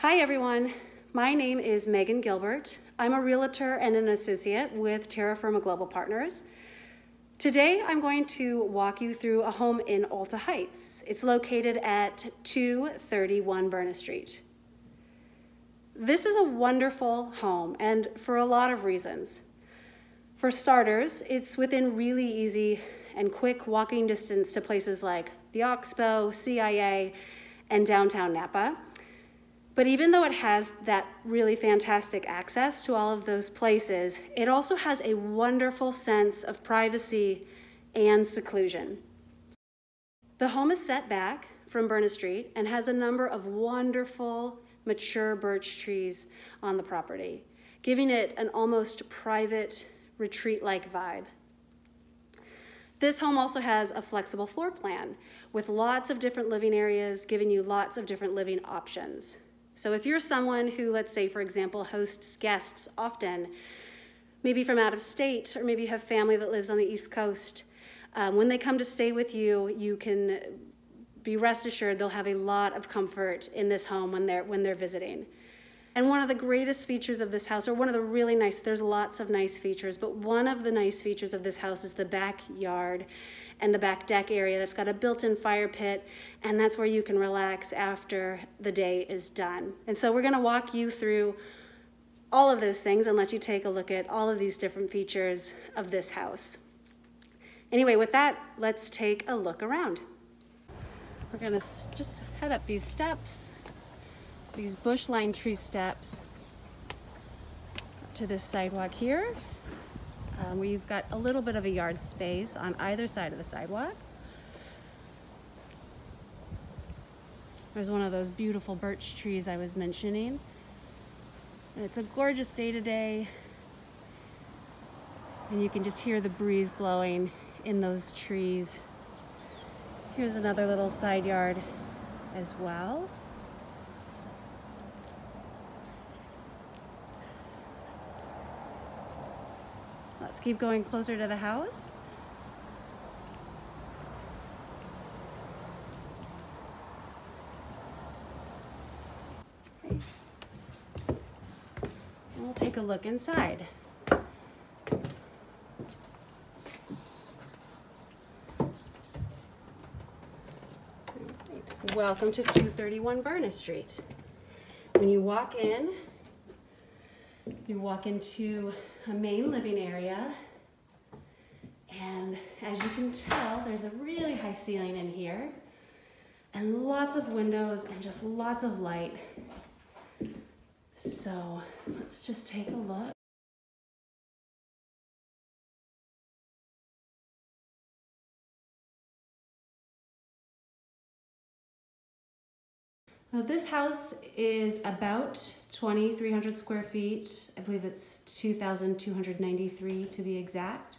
Hi, everyone. My name is Megan Gilbert. I'm a realtor and an associate with Terra Firma Global Partners. Today, I'm going to walk you through a home in Alta Heights. It's located at 231 Berna Street. This is a wonderful home, and for a lot of reasons. For starters, it's within really easy and quick walking distance to places like the Oxbow, CIA, and downtown Napa. But even though it has that really fantastic access to all of those places, it also has a wonderful sense of privacy and seclusion. The home is set back from Berna Street and has a number of wonderful mature birch trees on the property, giving it an almost private retreat-like vibe. This home also has a flexible floor plan with lots of different living areas, giving you lots of different living options. So if you're someone who, let's say, for example, hosts guests often, maybe from out of state, or maybe you have family that lives on the East Coast, um, when they come to stay with you, you can be rest assured they'll have a lot of comfort in this home when they're, when they're visiting. And one of the greatest features of this house, or one of the really nice, there's lots of nice features, but one of the nice features of this house is the backyard and the back deck area that's got a built-in fire pit and that's where you can relax after the day is done. And so we're gonna walk you through all of those things and let you take a look at all of these different features of this house. Anyway, with that, let's take a look around. We're gonna just head up these steps, these bush-lined tree steps, to this sidewalk here um, where you've got a little bit of a yard space on either side of the sidewalk. There's one of those beautiful birch trees I was mentioning. And it's a gorgeous day today. And you can just hear the breeze blowing in those trees. Here's another little side yard as well. Keep going closer to the house. We'll take a look inside. Welcome to 231 Berna Street. When you walk in, you walk into a main living area. And as you can tell, there's a really high ceiling in here and lots of windows and just lots of light. So let's just take a look. Now this house is about 2,300 square feet. I believe it's 2,293 to be exact.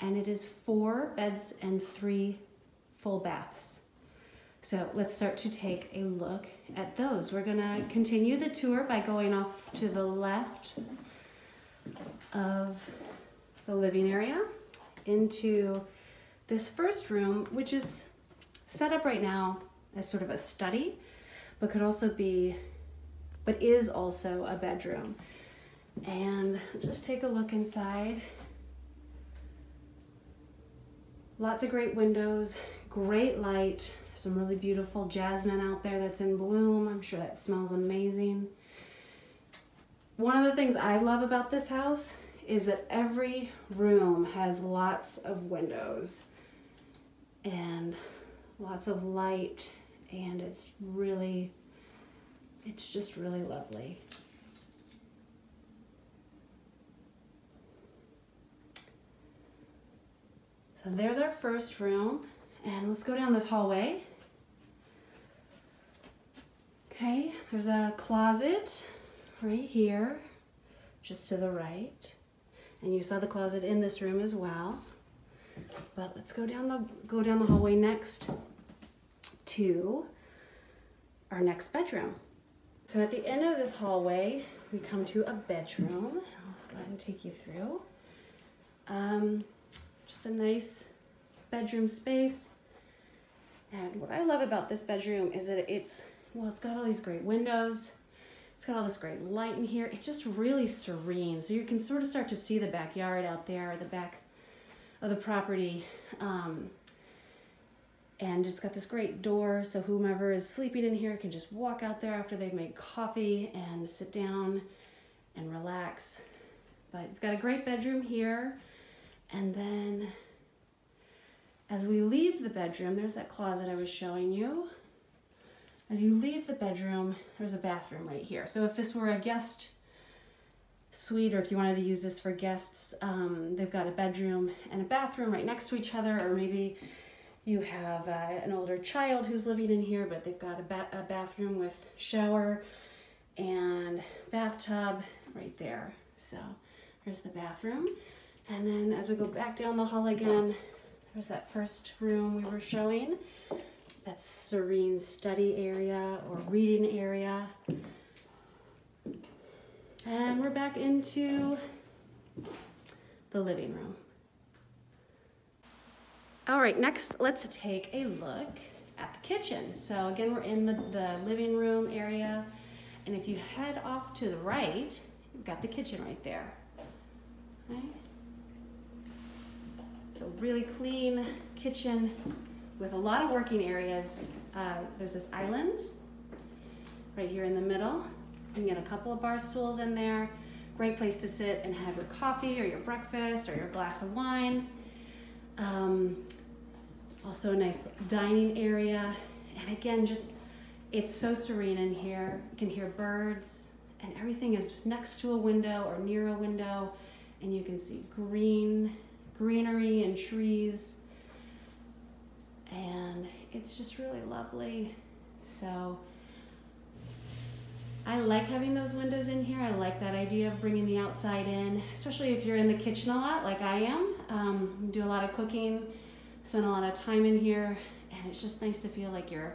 And it is four beds and three full baths. So let's start to take a look at those. We're gonna continue the tour by going off to the left of the living area into this first room, which is set up right now as sort of a study but could also be, but is also a bedroom. And let's just take a look inside. Lots of great windows, great light, some really beautiful jasmine out there that's in bloom. I'm sure that smells amazing. One of the things I love about this house is that every room has lots of windows and lots of light and it's really, it's just really lovely. So there's our first room and let's go down this hallway. Okay, there's a closet right here, just to the right. And you saw the closet in this room as well. But let's go down the go down the hallway next to our next bedroom. So at the end of this hallway, we come to a bedroom. I'll just go ahead and take you through. Um, just a nice bedroom space. And what I love about this bedroom is that it's, well, it's got all these great windows. It's got all this great light in here. It's just really serene. So you can sort of start to see the backyard out there, the back of the property. Um, and it's got this great door, so whomever is sleeping in here can just walk out there after they've made coffee and sit down and relax. But we've got a great bedroom here. And then as we leave the bedroom, there's that closet I was showing you. As you leave the bedroom, there's a bathroom right here. So if this were a guest suite or if you wanted to use this for guests, um, they've got a bedroom and a bathroom right next to each other or maybe you have uh, an older child who's living in here, but they've got a, ba a bathroom with shower and bathtub right there. So there's the bathroom. And then as we go back down the hall again, there's that first room we were showing. That's serene study area or reading area. And we're back into the living room. All right, next let's take a look at the kitchen. So again, we're in the, the living room area. And if you head off to the right, you've got the kitchen right there. Okay. So really clean kitchen with a lot of working areas. Uh, there's this island right here in the middle. You can get a couple of bar stools in there. Great place to sit and have your coffee or your breakfast or your glass of wine. Um, also a nice dining area. And again, just, it's so serene in here. You can hear birds and everything is next to a window or near a window. And you can see green, greenery and trees. And it's just really lovely. So I like having those windows in here. I like that idea of bringing the outside in, especially if you're in the kitchen a lot like I am. Um, do a lot of cooking, spend a lot of time in here, and it's just nice to feel like you're,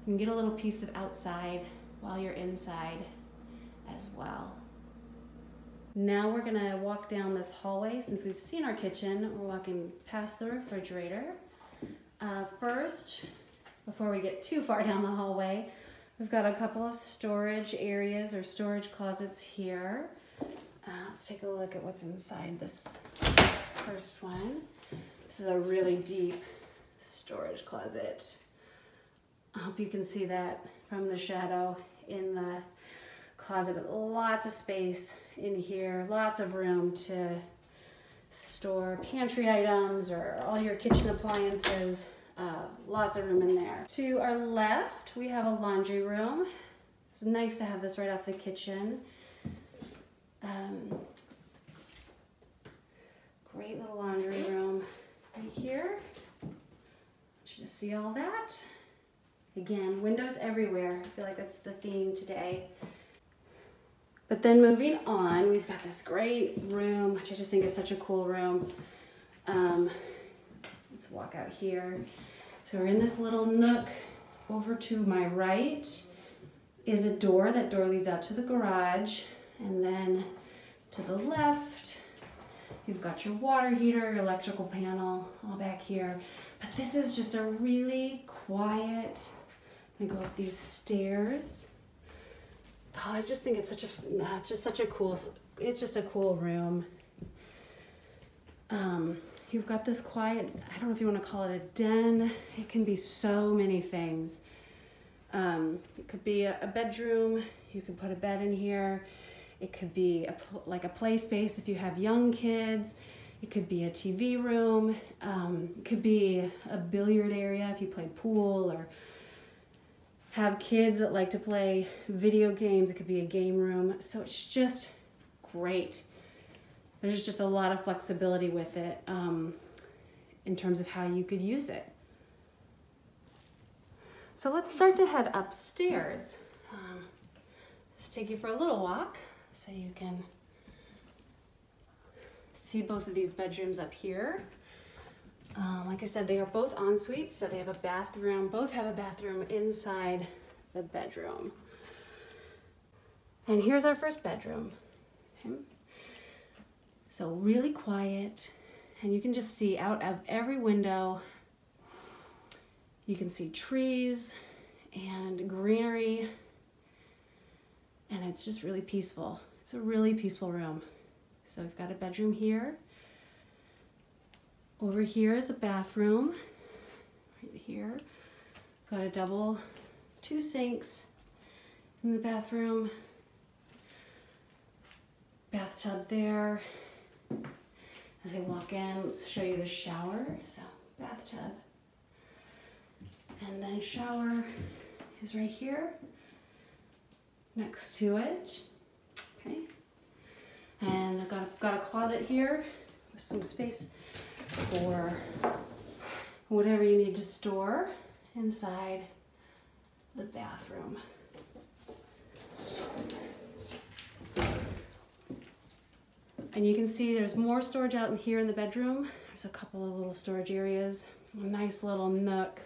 you can get a little piece of outside while you're inside as well. Now we're gonna walk down this hallway. Since we've seen our kitchen, we're walking past the refrigerator. Uh, first, before we get too far down the hallway, We've got a couple of storage areas or storage closets here. Uh, let's take a look at what's inside this first one. This is a really deep storage closet. I hope you can see that from the shadow in the closet, but lots of space in here, lots of room to store pantry items or all your kitchen appliances. Uh, lots of room in there. To our left, we have a laundry room. It's nice to have this right off the kitchen. Um, great little laundry room right here. Want you to see all that. Again, windows everywhere. I feel like that's the theme today. But then moving on, we've got this great room, which I just think is such a cool room. Um, walk out here. So we're in this little nook. Over to my right is a door. That door leads out to the garage. And then to the left, you've got your water heater, your electrical panel, all back here. But this is just a really quiet, gonna go up these stairs. Oh, I just think it's such a, it's just such a cool, it's just a cool room. Um, You've got this quiet, I don't know if you want to call it a den. It can be so many things. Um, it could be a, a, bedroom. You could put a bed in here. It could be a, like a play space if you have young kids. It could be a TV room. Um, it could be a billiard area if you play pool or have kids that like to play video games. It could be a game room. So it's just great there's just a lot of flexibility with it um, in terms of how you could use it. So let's start to head upstairs. Um, just take you for a little walk so you can see both of these bedrooms up here. Um, like I said, they are both en suites, so they have a bathroom, both have a bathroom inside the bedroom. And here's our first bedroom. Okay. So really quiet, and you can just see out of every window, you can see trees and greenery, and it's just really peaceful. It's a really peaceful room. So we've got a bedroom here. Over here is a bathroom, right here. Got a double, two sinks in the bathroom. Bathtub there. As I walk in, let's show you the shower. So bathtub. And then shower is right here next to it. Okay. And I've got, got a closet here with some space for whatever you need to store inside the bathroom. And you can see there's more storage out in here in the bedroom. There's a couple of little storage areas, a nice little nook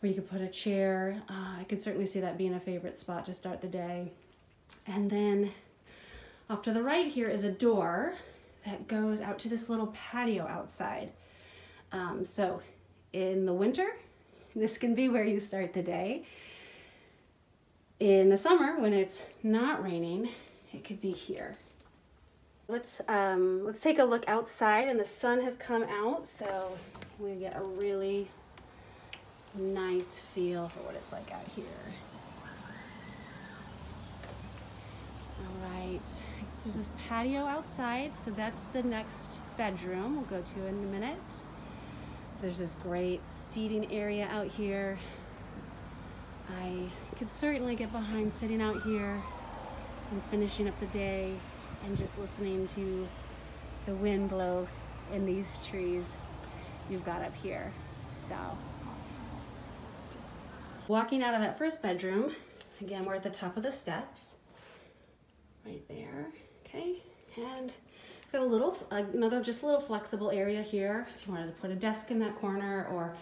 where you could put a chair. Uh, I could certainly see that being a favorite spot to start the day. And then off to the right here is a door that goes out to this little patio outside. Um, so in the winter, this can be where you start the day. In the summer, when it's not raining, it could be here. Let's, um, let's take a look outside and the sun has come out, so we get a really nice feel for what it's like out here. All right, there's this patio outside, so that's the next bedroom we'll go to in a minute. There's this great seating area out here. I could certainly get behind sitting out here and finishing up the day and just listening to the wind blow in these trees you've got up here. So, walking out of that first bedroom, again, we're at the top of the steps, right there okay? And got a little, another just a little flexible area here if you wanted to put a desk in that corner or,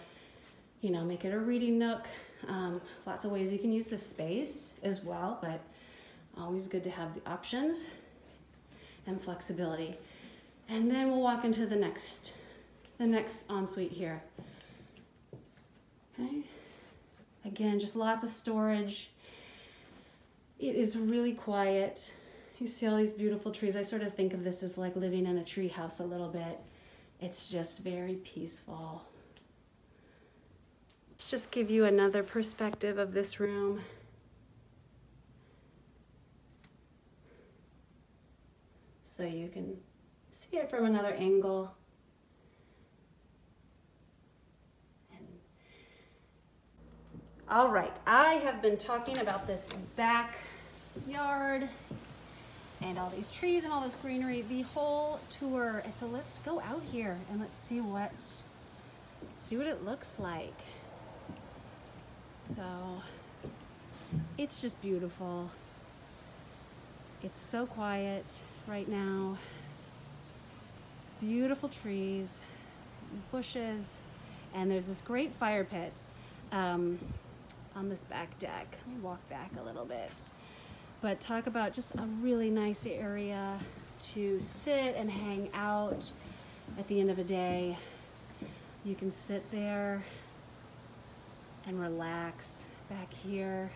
you know, make it a reading nook. Um, lots of ways you can use this space as well, but always good to have the options and flexibility. And then we'll walk into the next, the next ensuite here. Okay. Again, just lots of storage. It is really quiet. You see all these beautiful trees. I sort of think of this as like living in a tree house a little bit. It's just very peaceful. Let's just give you another perspective of this room. So you can see it from another angle. All right, I have been talking about this backyard and all these trees and all this greenery, the whole tour. So let's go out here and let's see what, see what it looks like. So it's just beautiful. It's so quiet right now. Beautiful trees, bushes, and there's this great fire pit um, on this back deck. Let me walk back a little bit but talk about just a really nice area to sit and hang out at the end of a day. You can sit there and relax back here,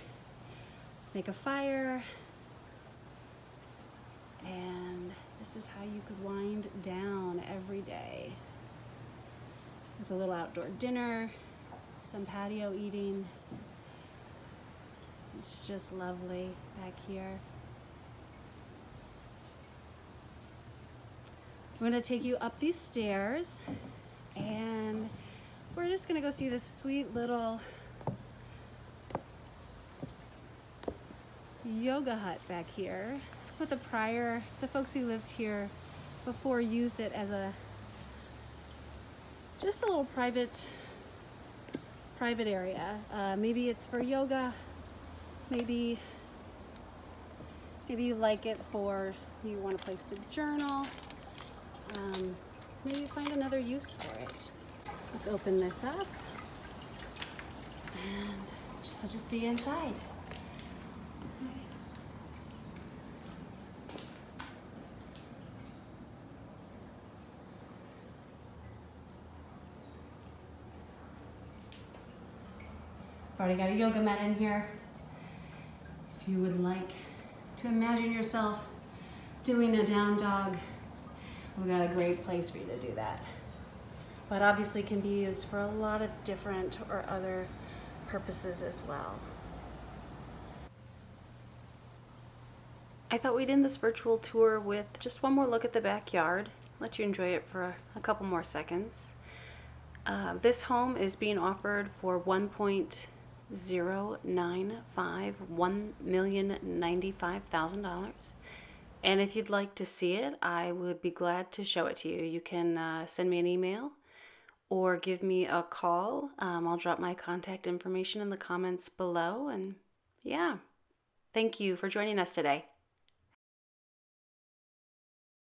make a fire, and this is how you could wind down every day with a little outdoor dinner, some patio eating, it's just lovely back here. I'm to take you up these stairs and we're just going to go see this sweet little yoga hut back here. That's what the prior, the folks who lived here before used it as a, just a little private, private area. Uh, maybe it's for yoga, maybe maybe you like it for you want a place to journal. Um, maybe find another use for it. Let's open this up. And just let you see inside Already got a yoga mat in here If you would like to imagine yourself doing a down dog, we've got a great place for you to do that. But obviously can be used for a lot of different or other purposes as well. I thought we'd end this virtual tour with just one more look at the backyard, let you enjoy it for a couple more seconds. Uh, this home is being offered for 1.095, $1,095,000. And if you'd like to see it, I would be glad to show it to you. You can uh, send me an email or give me a call. Um, I'll drop my contact information in the comments below. And yeah, thank you for joining us today.